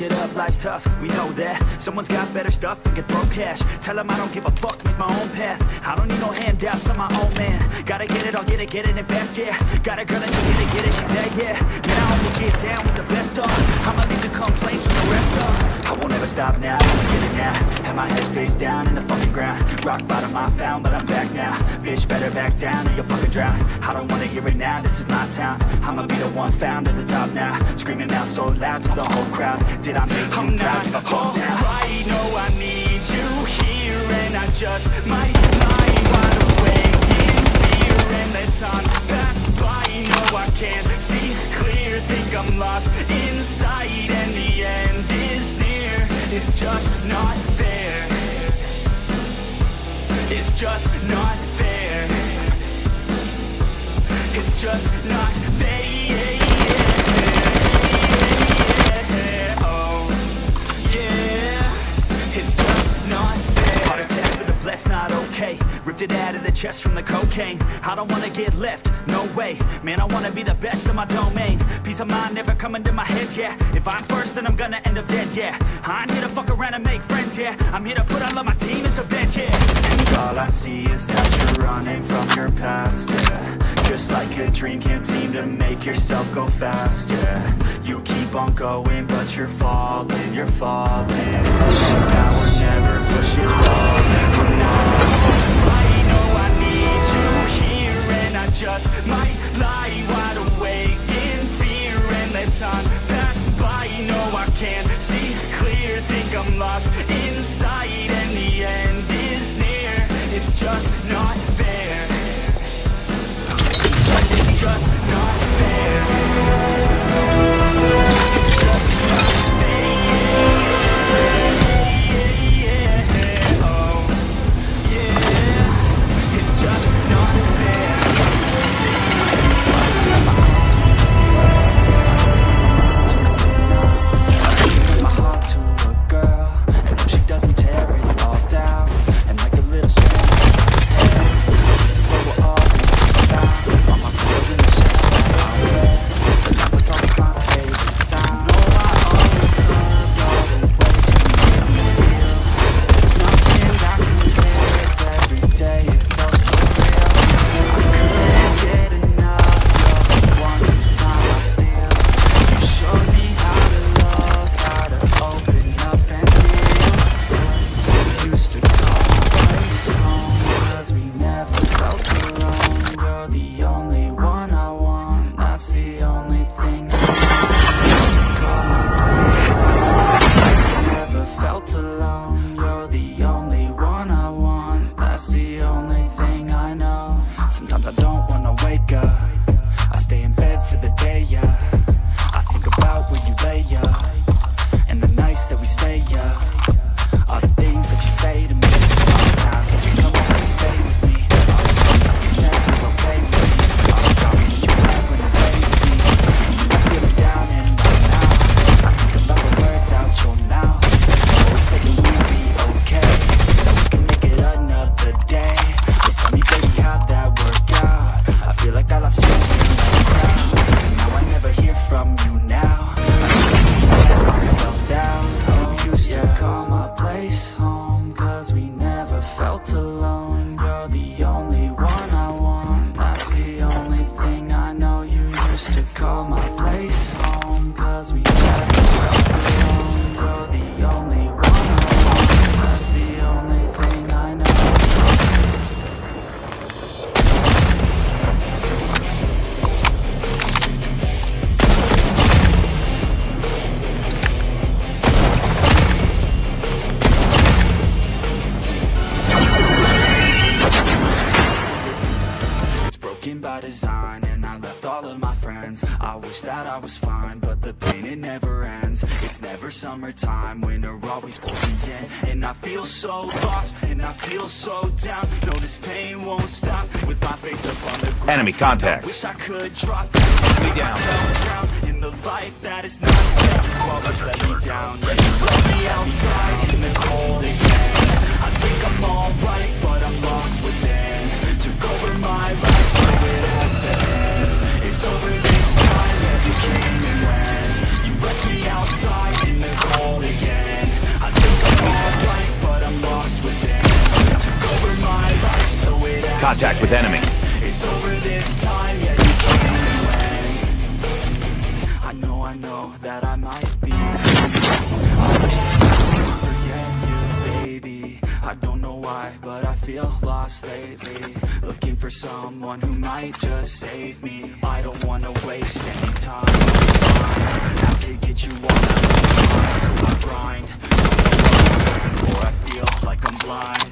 Suck it up, life's tough, we know that. Someone's got better stuff and can throw cash. Tell them I don't give a fuck, make my own path. I don't need no handouts, I'm my own man. Gotta get it, I'll get it, get it and fast, yeah. Got a girl that you get it, get it, she bad, yeah. Now I'ma get down with the best of. I'ma leave the complaints with the rest of. I won't ever stop now, I'ma get it now. Have my head face down in the fucking ground. Rock bottom I found, but I'm back now. Bitch, better back down or you'll fucking drown. I don't wanna hear it now, this is my town. I'ma be the one found at the top now. Screaming out so loud to the whole crowd Did I make I'm not alright, no I need you here And I just might lie wide awake in fear And let time pass by, no I can't see clear Think I'm lost inside and the end is near It's just not fair. It's just not fair. It's just not fair blessed, not okay. Ripped it out of the chest from the cocaine. I don't wanna get left, no way. Man, I wanna be the best of my domain. Peace of mind never coming to my head, yeah. If I'm first, then I'm gonna end up dead, yeah. I ain't here to fuck around and make friends, yeah. I'm here to put all of my team as the bench, yeah. And all I see is that you're running from your past, yeah. Just like a dream, can't seem to make yourself go fast, yeah. You keep on going, but you're falling, you're falling. This now or never, push it lost inside and the end is near. It's just broken by design and I left all of my friends. I wish that I was fine but the pain it never ends. It's never summertime, winter always pulls me in. And I feel so lost and I feel so down. No this pain won't stop with my face up on the ground. Enemy contact. I wish I could drop Me down. in the life that is not fair You always let me down Yeah, you left me outside Contact with enemy. I know, I know that I might be. I forget you, baby. I don't know why, but I feel lost lately. Looking for someone who might just save me. I don't wanna waste any time. To get you so I grind. Or I feel like I'm blind.